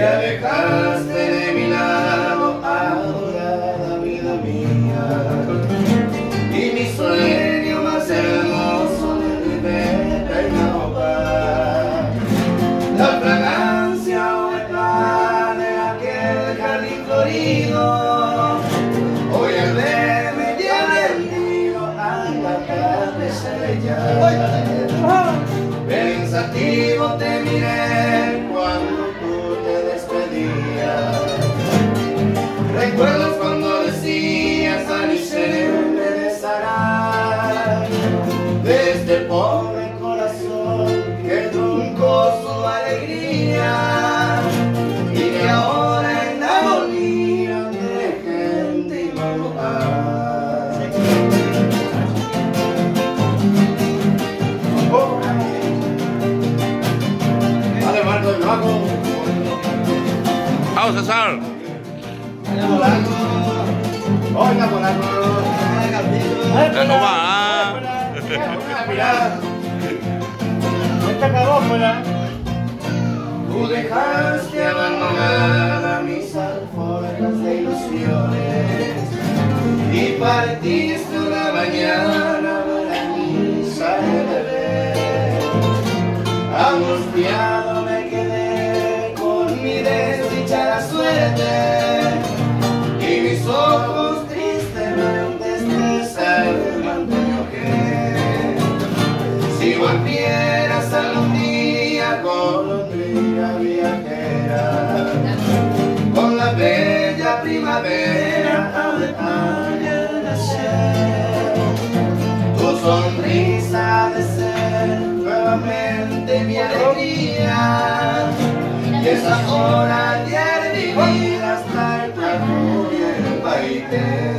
te alejaste de mi lado, adorada vida mía. Y mi sueño más hermoso de mi eterna hogar. La fragancia hueca de aquel jardín florido. Hoy al verme ya vendido a la tarde ya. Pensativo te miré cuando Vamos, César. Oiga, no va. Tú dejaste partiste una mañana para misa de bebé. Angustiado me quedé con mi desdichada suerte y mis ojos tristemente mi ojera. Si volvieras algún día golondrina viajera, con la bella primavera esa hora de hasta el el.